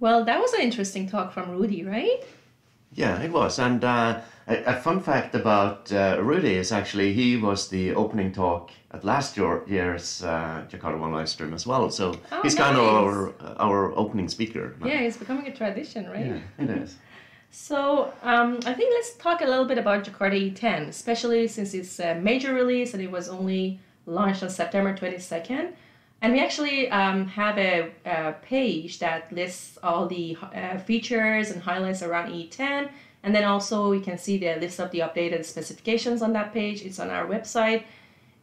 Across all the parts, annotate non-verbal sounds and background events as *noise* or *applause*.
Well, that was an interesting talk from Rudy, right? Yeah, it was. And uh, a, a fun fact about uh, Rudy is actually he was the opening talk at last year, year's uh, JakartaOne live stream as well. So Oh, he's kind of our our opening speaker. now. Yeah, it's becoming a tradition, right? Yeah, it is. So um, I think let's talk a little bit about Jakarta EE10, especially since it's a major release and it was only launched on September 22nd. And we actually um, have a, a page that lists all the uh, features and highlights around EE10. And then also you can see the list of the updated specifications on that page. It's on our website.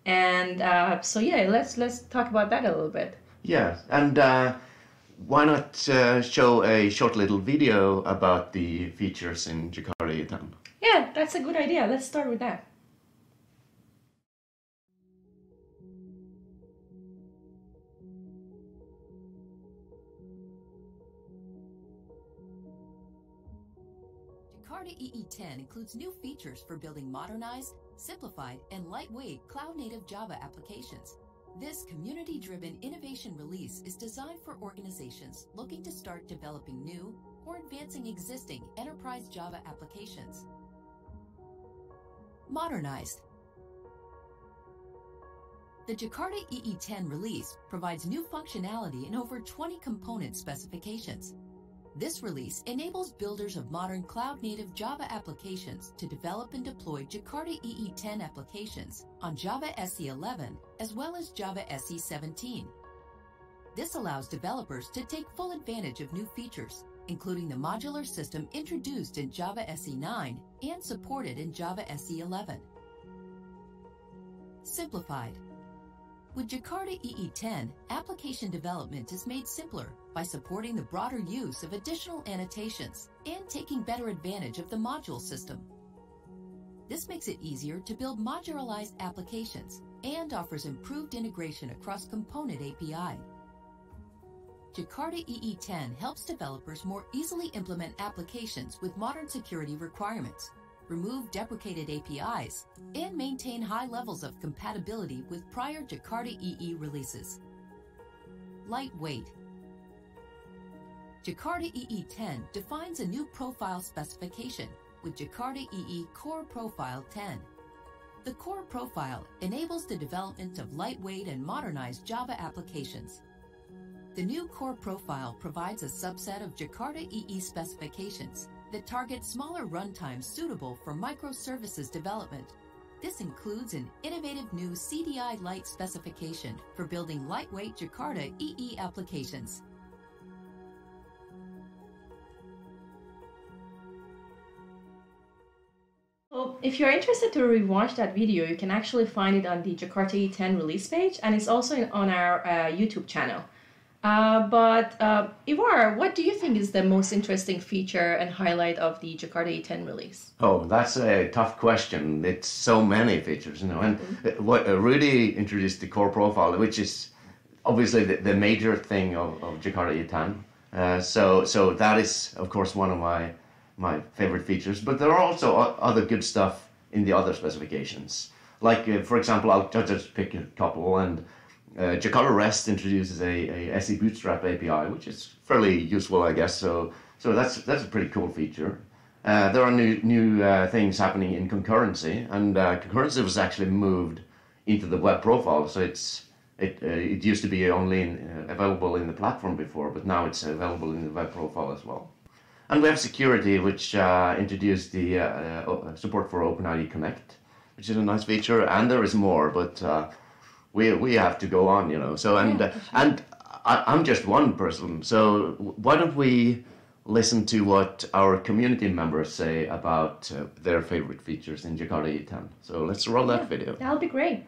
And uh, so yeah, let's let's talk about that a little bit. Yeah, and uh, why not uh, show a short little video about the features in Jakarta EE10? Yeah, that's a good idea. Let's start with that. Jakarta EE10 includes new features for building modernized, simplified, and lightweight cloud-native Java applications. This community-driven innovation release is designed for organizations looking to start developing new or advancing existing enterprise Java applications. Modernized. The Jakarta EE10 release provides new functionality in over 20 component specifications. This release enables builders of modern cloud-native Java applications to develop and deploy Jakarta EE10 applications on Java SE 11 as well as Java SE 17. This allows developers to take full advantage of new features, including the modular system introduced in Java SE 9 and supported in Java SE 11. Simplified. With Jakarta EE10, application development is made simpler by supporting the broader use of additional annotations and taking better advantage of the module system. This makes it easier to build modularized applications and offers improved integration across component API. Jakarta EE10 helps developers more easily implement applications with modern security requirements, remove deprecated APIs, and maintain high levels of compatibility with prior Jakarta EE releases. Lightweight. Jakarta EE10 defines a new profile specification with Jakarta EE Core Profile 10. The Core Profile enables the development of lightweight and modernized Java applications. The new Core Profile provides a subset of Jakarta EE specifications that target smaller runtimes suitable for microservices development. This includes an innovative new CDI Lite specification for building lightweight Jakarta EE applications. Well, if you're interested to rewatch that video, you can actually find it on the Jakarta EE10 release page, and it's also on our uh, YouTube channel. Uh, but uh, Ivar, what do you think is the most interesting feature and highlight of the Jakarta EE10 release? Oh, that's a tough question. It's so many features, you know. And uh, what uh, Rudy introduced the core profile, which is obviously the, the major thing of, of Jakarta EE10. Uh, so, so that is, of course, one of my my favorite features. But there are also other good stuff in the other specifications. Like, uh, for example, I'll just pick a couple. And uh, Jakarta REST introduces a, a SE Bootstrap API, which is fairly useful, I guess. So, so that's that's a pretty cool feature. Uh, there are new new uh, things happening in concurrency, and uh, concurrency was actually moved into the web profile. So it's it uh, it used to be only in, uh, available in the platform before, but now it's available in the web profile as well. And we have security, which introduced the support for OpenID Connect, which is a nice feature. And there is more, but we we have to go on, you know. So and Yeah, uh, sure. and I, I'm just one person. So why don't we listen to what our community members say about uh, their favorite features in Jakarta EE10? So let's roll that video. That'll be great.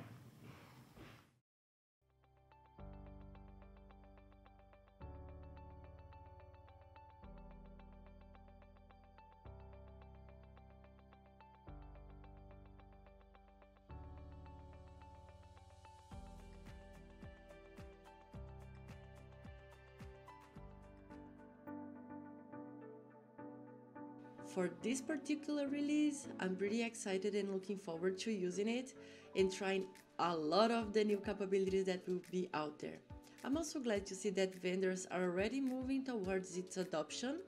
For this particular release, I'm pretty excited and looking forward to using it and trying a lot of the new capabilities that will be out there. I'm also glad to see that vendors are already moving towards its adoption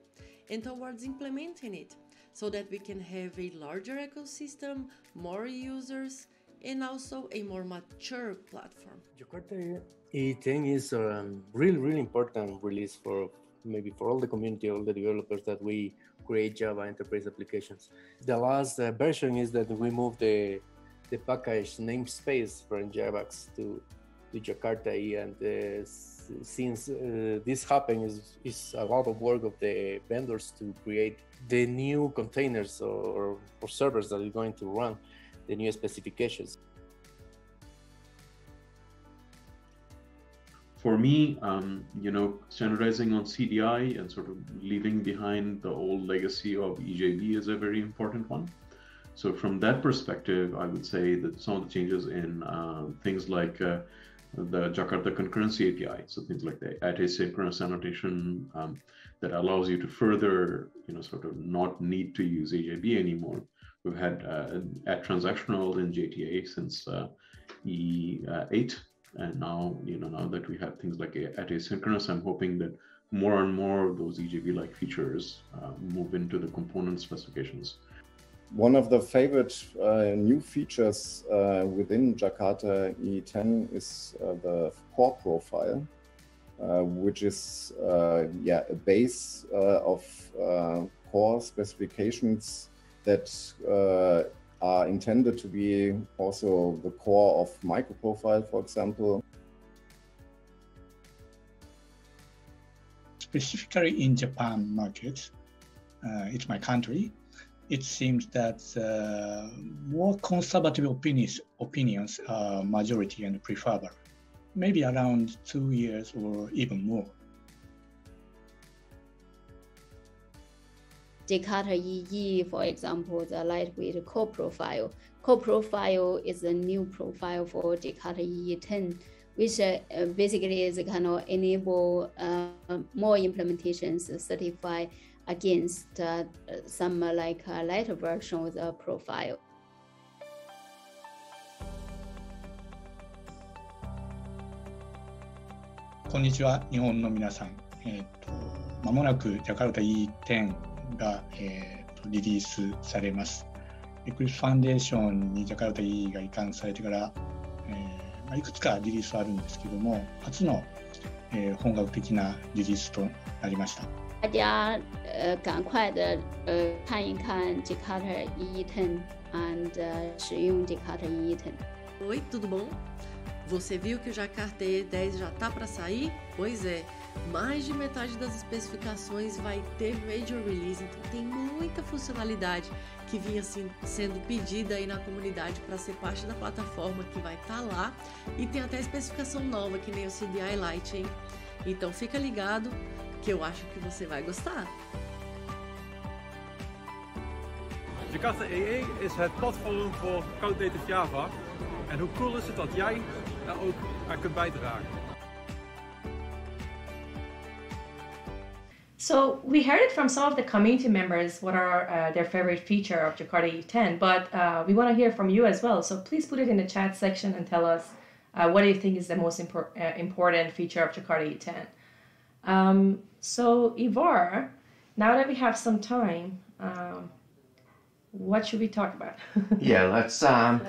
and towards implementing it so that we can have a larger ecosystem, more users, and also a more mature platform. Jakarta EE10 is a really, really important release for maybe for all the community, all the developers that we create Java enterprise applications. The last uh, version is that we moved the the package namespace from Javax to to Jakarta and uh, since uh, this happened, is is a lot of work of the vendors to create the new containers or, or servers that are going to run the new specifications. For me, um, you know, standardizing on CDI and sort of leaving behind the old legacy of EJB is a very important one. So from that perspective, I would say that some of the changes in uh, things like uh, the Jakarta concurrency API, so things like the at asynchronous annotation um, that allows you to further, you know, sort of not need to use EJB anymore. We've had uh, at transactional in JTA since uh, EE8, and now, you know, now that we have things like at asynchronous, I'm hoping that more and more of those EJB-like features uh, move into the component specifications. One of the favorite uh, new features uh, within Jakarta EE10 is uh, the core profile, uh, which is uh, yeah a base of core specifications that are intended to be also the core of microprofile, for example. Specifically in Japan market, it's my country it seems that uh, more conservative opinions, opinions are majority and preferable, maybe around two years or even more. Jakarta EE, for example, the lightweight core profile. Core profile is a new profile for Jakarta EE 10, which uh, basically is kind of enable uh, more implementations certify against uh, some uh, like a lighter version of the profile. こんにちは、日本の皆さん。えーと、まもなくジャカルタ E10 が、えーと、リリースされます。エクリスファンデーションにジャカルタ E が移管されてから、えーまあ、いくつかリリースはあるんですけども、初の、えー、本格的なリリースとなりました。大家呃赶快的呃看一看 Jakarta E10 and、uh, 使用 Jakarta E10. Oi, tudo bom? Você viu que o Jakarta E10 já tá para sair? Pois é, mais de metade das especificações vai ter Major Release, então tem muita funcionalidade que vinha sendo pedida aí na comunidade para ser parte da plataforma que vai estar tá lá e tem até especificação nova que nem o CDI Lite, hein? Então fica ligado que eu acho que você vai gostar. Jakarta EE is het platform voor Code Native Java. En hoe cool is het dat jij daar ook aan kunt bijdragen? So we heard it from some of the community members what are uh, their favorite feature of Jakarta EE10, but uh, we want to hear from you as well. So please put it in the chat section and tell us uh, what do you think is the most impor- uh, important feature of Jakarta EE10. Um, so, Ivar, now that we have some time, um, what should we talk about? *laughs* yeah, let's. Um,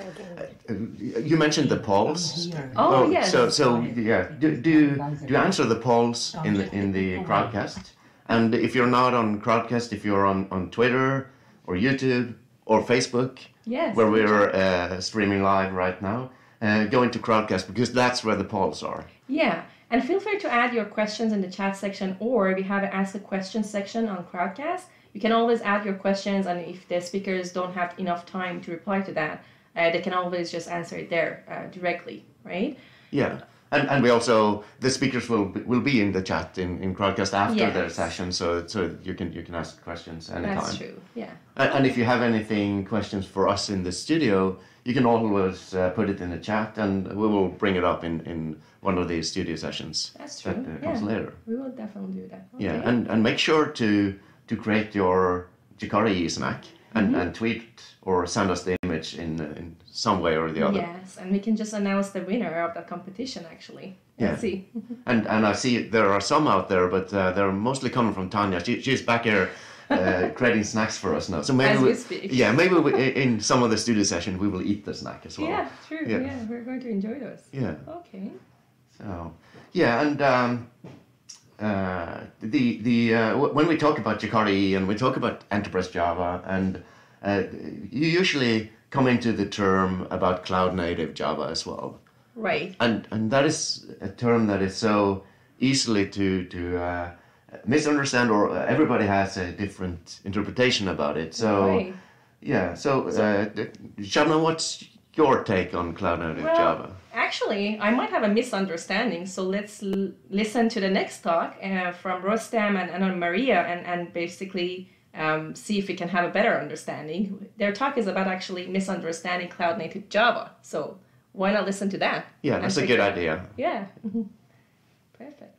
you mentioned the polls. Oh, oh yes. So, so yeah, do do, do answer the polls in the in the crowdcast. And if you're not on crowdcast, if you're on on Twitter or YouTube or Facebook, yes, where we're uh, streaming live right now, uh, go into crowdcast because that's where the polls are. Yeah. And feel free to add your questions in the chat section, or we have an Ask a Question section on Crowdcast, you can always add your questions, and if the speakers don't have enough time to reply to that, uh, they can always just answer it there uh, directly, right? Yeah. And, and we also the speakers will be, will be in the chat in, in Crowdcast after yes. their session, so so you can you can ask questions anytime. That's true. Yeah. And, and if you have anything questions for us in the studio, you can always uh, put it in the chat, and we will bring it up in in one of the studio sessions. That's true. That uh, comes yeah. later. We will definitely do that. Okay. Yeah, and, and make sure to to create your Jakarta snack and, mm-hmm. and tweet or send us the in in some way or the other. Yes, and we can just announce the winner of that competition actually. Yeah. Let's see. *laughs* And and I see there are some out there, but uh, they're mostly coming from Tanya. She, she's back here uh, *laughs* creating snacks for us now. So maybe As we speak. yeah, maybe we, in some of the studio session we will eat the snack as well. Yeah, true. Yeah. Yeah. we're going to enjoy those. Yeah. Okay. So yeah, and um, uh, the the uh, w- when we talk about Jakarta and we talk about enterprise Java, and uh, you usually come into the term about cloud native Java as well. Right. and and that is a term that is so easily to to uh, misunderstand or uh, everybody has a different interpretation about it so Right. yeah so uh, Shabna, what's your take on cloud native Well, java Actually, I might have a misunderstanding, so let's l- listen to the next talk uh, from Rustam and Anna Maria and, and basically um, see if we can have a better understanding. Their talk is about actually misunderstanding cloud native Java, so why not listen to that? yeah that's a good idea Yeah. *laughs* Perfect.